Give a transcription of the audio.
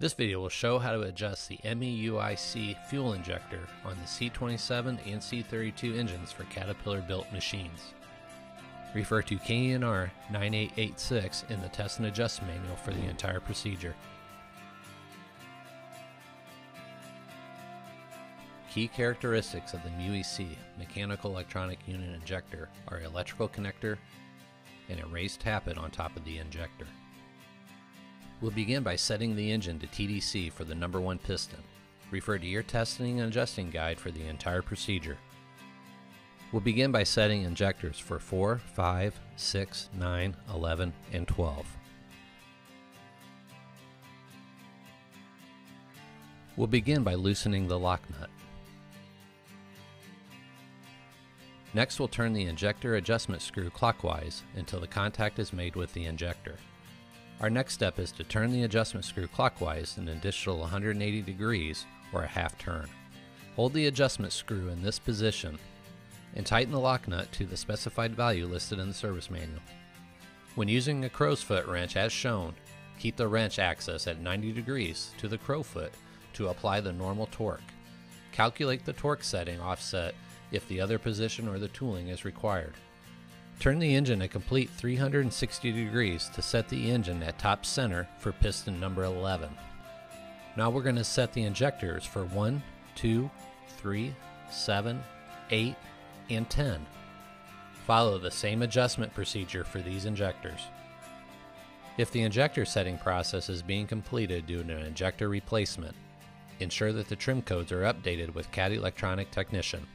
This video will show how to adjust the MEUIC fuel injector on the C27 and C32 engines for Caterpillar built machines. Refer to KENR 9886 in the test and adjust manual for the entire procedure. Key characteristics of the MEUIC mechanical electronic unit injector are electrical connector and a raised tappet on top of the injector. We'll begin by setting the engine to TDC for the number one piston. Refer to your testing and adjusting guide for the entire procedure. We'll begin by setting injectors for 4, 5, 6, 9, 11, and 12. We'll begin by loosening the lock nut. Next we'll turn the injector adjustment screw clockwise until the contact is made with the injector. Our next step is to turn the adjustment screw clockwise an additional 180 degrees or a half turn. Hold the adjustment screw in this position and tighten the lock nut to the specified value listed in the service manual. When using a crow's foot wrench as shown, keep the wrench axis at 90 degrees to the crow foot to apply the normal torque. Calculate the torque setting offset if the other position or the tooling is required. Turn the engine a complete 360 degrees to set the engine at top center for piston number 11. Now we're going to set the injectors for 1, 2, 3, 7, 8, and 10. Follow the same adjustment procedure for these injectors. If the injector setting process is being completed due to an injector replacement, ensure that the trim codes are updated with Cat Electronic Technician.